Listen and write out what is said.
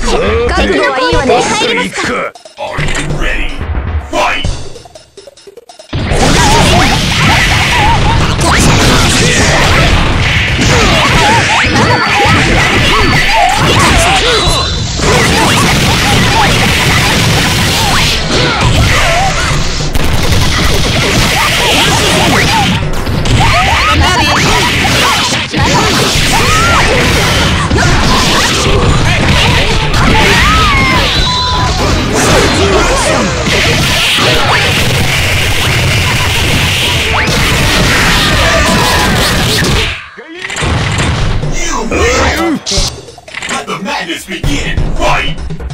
覚悟はいいわね。入りますか 'Let the madness begin! Fight!